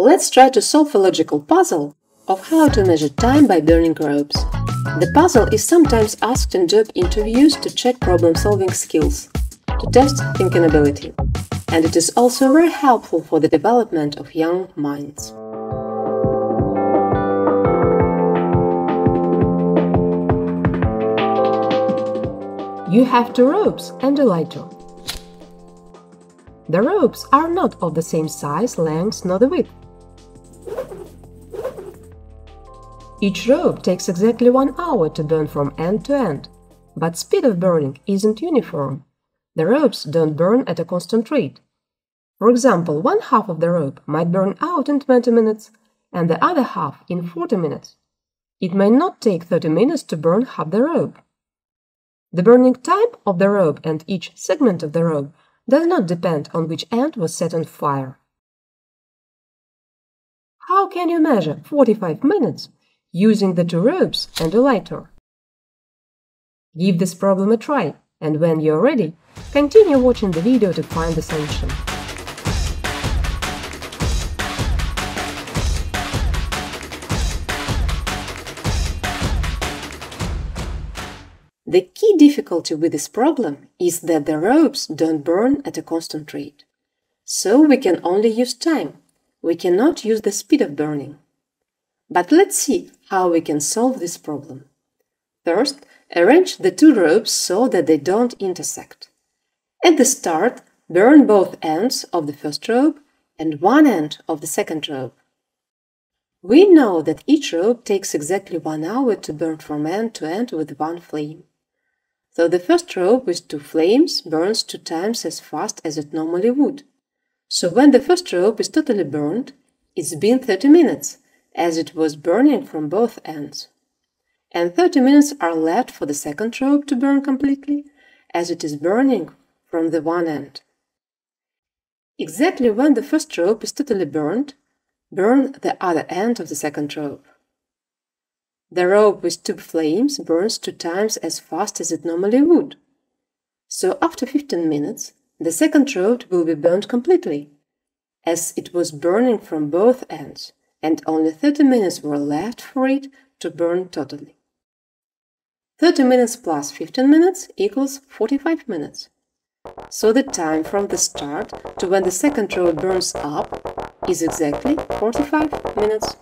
Let's try to solve a logical puzzle of how to measure time by burning ropes. The puzzle is sometimes asked in job interviews to check problem-solving skills, to test thinking ability, and it is also very helpful for the development of young minds. You have two ropes and a lighter. The ropes are not of the same size, length, nor the width. Each rope takes exactly one hour to burn from end to end, but speed of burning isn't uniform. The ropes don't burn at a constant rate. For example, one half of the rope might burn out in 20 minutes and the other half in 40 minutes. It may not take 30 minutes to burn half the rope. The burning time of the rope and each segment of the rope does not depend on which end was set on fire. How can you measure 45 minutes using the two ropes and a lighter. Give this problem a try, and when you're ready, continue watching the video to find the solution. The key difficulty with this problem is that the ropes don't burn at a constant rate. So we can only use time. We cannot use the speed of burning. But let's see how we can solve this problem. First, arrange the two ropes so that they don't intersect. At the start, burn both ends of the first rope and one end of the second rope. We know that each rope takes exactly one hour to burn from end to end with one flame. So the first rope with two flames burns two times as fast as it normally would. So when the first rope is totally burned, it's been 30 minutes, as it was burning from both ends. And 30 minutes are left for the second rope to burn completely, as it is burning from the one end. Exactly when the first rope is totally burned, burn the other end of the second rope. The rope with two flames burns two times as fast as it normally would. So after 15 minutes, the second rope will be burned completely, as it was burning from both ends and only 30 minutes were left for it to burn totally. 30 minutes plus 15 minutes equals 45 minutes. So the time from the start to when the second row burns up is exactly 45 minutes.